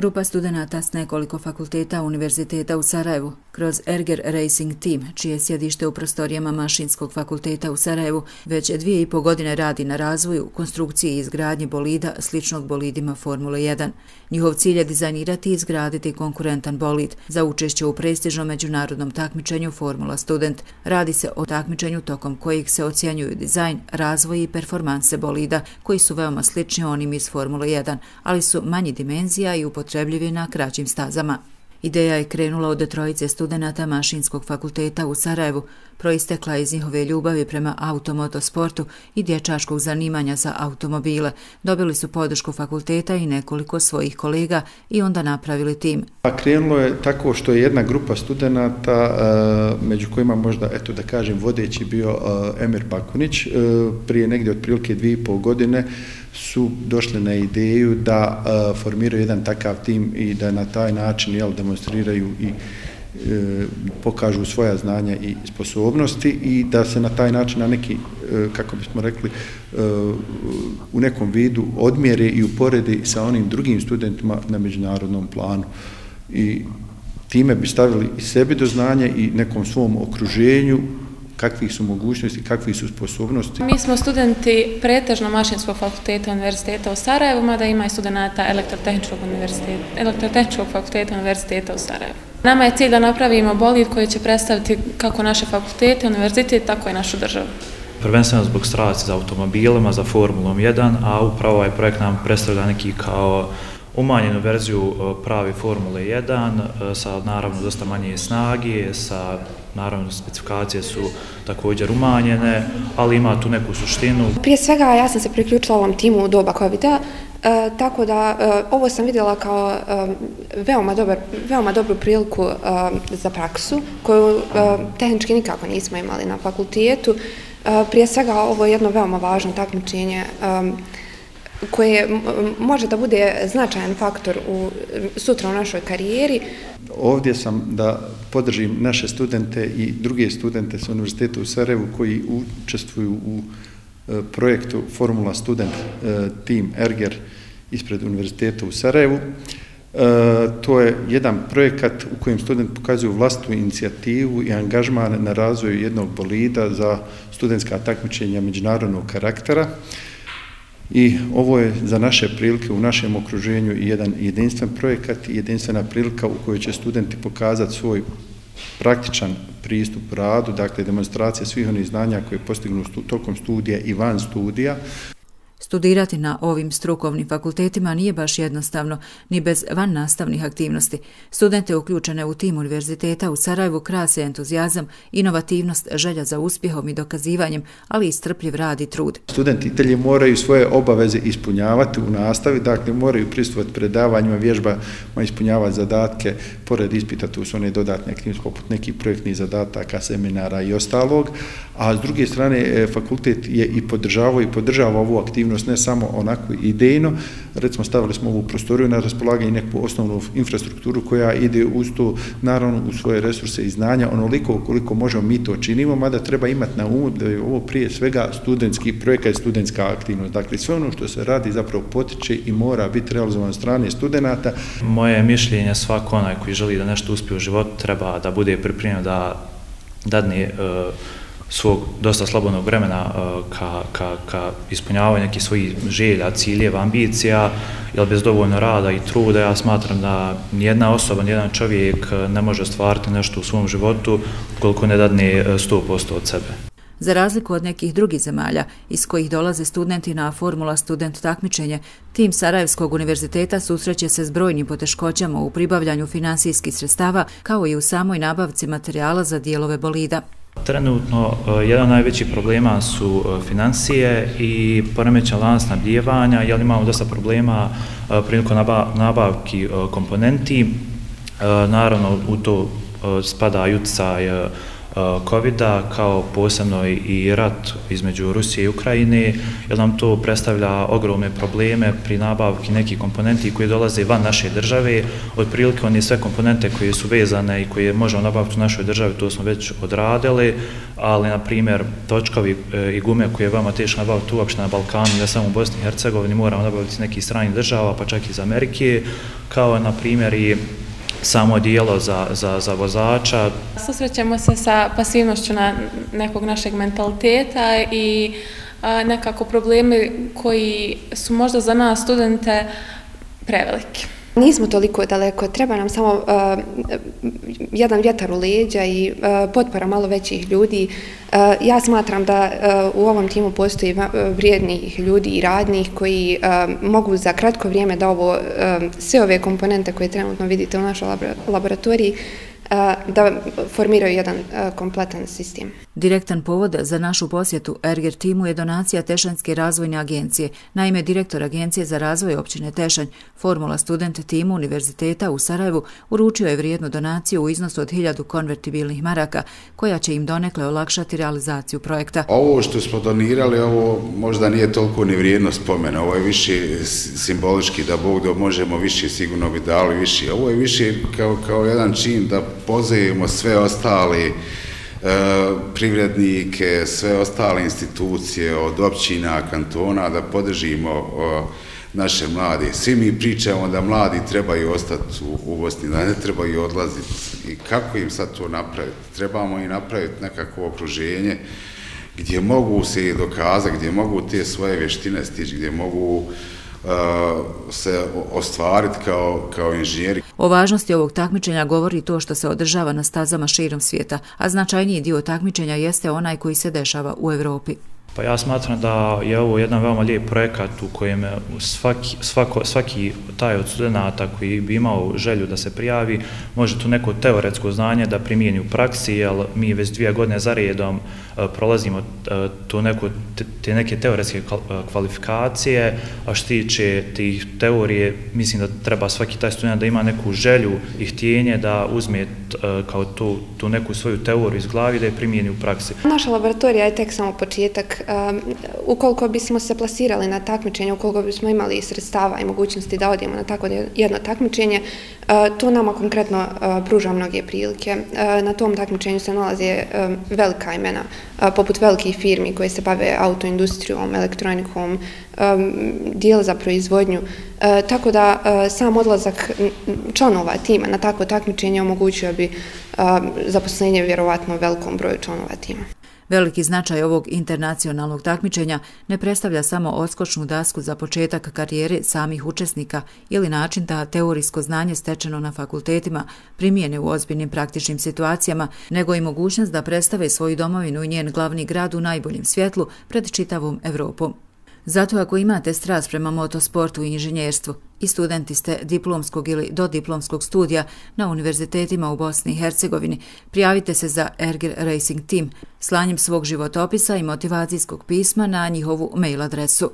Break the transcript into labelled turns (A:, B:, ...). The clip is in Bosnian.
A: Grupa studenta s nekoliko fakulteta Univerziteta u Sarajevu kroz Erger Racing Team, čije sjedište u prostorijama Mašinskog fakulteta u Sarajevu, već dvije i po godine radi na razvoju, konstrukciji i izgradnji bolida sličnog bolidima Formule 1. Njihov cilj je dizajnirati i izgraditi konkurentan bolid za učešće u prestižnom međunarodnom takmičenju Formula Student. Radi se o takmičenju tokom kojih se ocjenjuju dizajn, razvoj i performanse bolida, koji su veoma slični onim iz Formule 1, ali su manji dimenzija i upotrebljivi na kraćim stazama. Ideja je krenula od trojice studenta Mašinskog fakulteta u Sarajevu, proistekla iz njihove ljubavi prema automotosportu i dječačkog zanimanja za automobile. Dobili su podršku fakulteta i nekoliko svojih kolega i onda napravili tim.
B: A krenulo je tako što je jedna grupa studenta, e, među kojima možda, eto da kažem, vodeći bio e, Emir Bakunić, e, prije negdje otprilike dvije i pol godine, su došli na ideju da formiraju jedan takav tim i da na taj način jel, demonstriraju i E, pokažu svoja znanja i sposobnosti i da se na taj način na neki, e, kako bismo rekli, e, u nekom vidu odmjere i uporedi sa onim drugim studentima na međunarodnom planu. I time bi stavili i sebi do znanja i nekom svom okruženju kakvi su mogućnosti, kakvi su sposobnosti.
C: Mi smo studenti pretežno mašinskog fakulteta univerziteta u Sarajevu, mada ima i studenta elektrotehničkog, elektrotehničkog fakulteta univerziteta u Sarajevu. Nama je cilj da napravimo bolid koji će predstaviti kako naše fakultete, univerzitet, tako i našu državu.
D: Prvenstveno zbog strasti za automobilima, za Formulom 1, a upravo ovaj projekt nam predstavlja neki kao umanjenu verziju e, pravi Formule 1 e, sa naravno dosta manje snage, sa naravno specifikacije su također umanjene, ali ima tu neku suštinu.
E: Prije svega ja sam se priključila ovom timu u doba COVID-a, e, tako da e, ovo sam vidjela kao e, veoma, dobar, veoma dobru priliku e, za praksu, koju e, tehnički nikako nismo imali na fakultetu. E, prije svega ovo je jedno veoma važno takmičenje e, koje može da bude značajan faktor u, sutra u našoj karijeri.
B: Ovdje sam da podržim naše studente i druge studente sa Univerziteta u Sarajevu koji učestvuju u e, projektu Formula Student e, Team Erger ispred Univerziteta u Sarajevu. E, to je jedan projekat u kojem student pokazuju vlastu inicijativu i angažman na razvoju jednog bolida za studentska takmičenja međunarodnog karaktera. I ovo je za naše prilike u našem okruženju jedan jedinstven projekat i jedinstvena prilika u kojoj će studenti pokazati svoj praktičan pristup radu, dakle demonstracija svih onih znanja koje postignu tokom studija i van studija.
A: Studirati na ovim strukovnim fakultetima nije baš jednostavno, ni bez van nastavnih aktivnosti. Studente uključene u tim univerziteta u Sarajevu krase entuzijazam, inovativnost, želja za uspjehom i dokazivanjem, ali i strpljiv rad i trud.
B: Studenti moraju svoje obaveze ispunjavati u nastavi, dakle moraju pristupati predavanjima, vježbama, ispunjavati zadatke, pored ispita tu su one dodatne aktivnosti poput nekih projektnih zadataka, seminara i ostalog, a s druge strane e, fakultet je i podržavao i podržava ovu aktivnost ne samo onako idejno, recimo stavili smo ovu prostoriju na raspolaganje neku osnovnu infrastrukturu koja ide uz to naravno u svoje resurse i znanja, onoliko koliko možemo mi to činimo, mada treba imati na umu da je ovo prije svega studentski projekat studentska aktivnost. Dakle, sve ono što se radi zapravo potiče i mora biti realizovan strane studenta.
D: Moje mišljenje svako onaj koji želi da nešto uspije u životu treba da bude pripremljen da dadne uh, svog dosta slobodnog vremena uh, ka, ka, ka ispunjavanju nekih svojih želja, ciljeva, ambicija, jer bez dovoljno rada i truda ja smatram da nijedna osoba, nijedan čovjek uh, ne može stvariti nešto u svom životu koliko ne dadne uh, 100% od sebe.
A: Za razliku od nekih drugih zemalja iz kojih dolaze studenti na Formula Student takmičenje, tim Sarajevskog univerziteta susreće se s brojnim poteškoćama u pribavljanju finansijskih sredstava kao i u samoj nabavci materijala za dijelove bolida.
D: Trenutno, e, jedan najveći problema su e, financije i poremećan lanac nabljevanja, jer imamo dosta problema e, prilikom nabavki komponenti. Naravno, u to spada jucaj COVID-a, kao posebno i rat između Rusije i Ukrajine, jer nam to predstavlja ogromne probleme pri nabavki nekih komponenti koji dolaze van naše države. Od prilike oni sve komponente koje su vezane i koje možemo nabaviti u našoj državi, to smo već odradili, ali, na primjer, točkovi e, i gume koje je vama teško nabaviti uopšte na Balkanu, ne samo u Bosni i Hercegovini, moramo nabaviti iz nekih stranih država, pa čak i iz Amerike, kao, na primjer, i samo dijelo za, za, za vozača.
C: Susrećemo se sa pasivnošću na nekog našeg mentaliteta i a, nekako problemi koji su možda za nas studente preveliki.
E: Nismo toliko daleko, treba nam samo uh, jedan vjetar u leđa i uh, potpora malo većih ljudi. Uh, ja smatram da uh, u ovom timu postoji vrijednih ljudi i radnih koji uh, mogu za kratko vrijeme da ovo, uh, sve ove komponente koje trenutno vidite u našoj laboratoriji da formiraju jedan kompletan sistem.
A: Direktan povod za našu posjetu Erger timu je donacija Tešanjske razvojne agencije. Naime, direktor Agencije za razvoj općine Tešanj, Formula student timu Univerziteta u Sarajevu, uručio je vrijednu donaciju u iznosu od 1000 konvertibilnih maraka, koja će im donekle olakšati realizaciju projekta.
F: Ovo što smo donirali, ovo možda nije toliko ni vrijedno spomena. Ovo je više simbolički da Bog da možemo više, sigurno bi dali više. Ovo je više kao, kao jedan čin da pozivimo sve ostali e, privrednike, sve ostale institucije od općina, kantona da podržimo e, naše mlade. Svi mi pričamo da mladi trebaju ostati u, u Bosni, da ne trebaju odlaziti. I kako im sad to napraviti? Trebamo i napraviti nekako okruženje gdje mogu se dokazati, gdje mogu te svoje vještine stići, gdje mogu uh, se ostvariti kao, kao inženjeri.
A: O važnosti ovog takmičenja govori to što se održava na stazama širom svijeta, a značajniji dio takmičenja jeste onaj koji se dešava u Evropi.
D: Pa ja smatram da je ovo jedan veoma lijep projekat u kojem svaki, svako, svaki taj od studenta koji bi imao želju da se prijavi, može tu neko teoretsko znanje da primijeni u praksi, jer mi već dvije godine za redom E, prolazimo e, to neko, te neke teoretske e, kvalifikacije, a što tiče tih teorije, mislim da treba svaki taj student da ima neku želju i htjenje da uzme kao tu, tu neku svoju teoriju iz glavi da je primijeni u praksi.
E: Naša laboratorija je tek samo početak um, ukoliko bismo se plasirali na takmičenje, ukoliko bismo imali sredstava i mogućnosti da odijemo na tako jedno takmičenje, E, to nama konkretno e, pruža mnoge prilike. E, na tom takmičenju se nalaze velika imena, poput velikih firmi koje se bave autoindustrijom, elektronikom, dijel za proizvodnju. Tako da sam odlazak članova tima na takvo takmičenje omogućio bi zaposlenje vjerovatno velikom broju članova tima.
A: Veliki značaj ovog internacionalnog takmičenja ne predstavlja samo odskočnu dasku za početak karijere samih učesnika ili način da teorijsko znanje stečeno na fakultetima primijene u ozbiljnim praktičnim situacijama, nego i mogućnost da predstave svoju domovinu i njen glavni grad u najboljem svjetlu pred čitavom Evropom. Zato ako imate strast prema motosportu i inženjerstvu i studenti ste diplomskog ili dodiplomskog studija na univerzitetima u Bosni i Hercegovini, prijavite se za Erger Racing Team slanjem svog životopisa i motivacijskog pisma na njihovu mail adresu.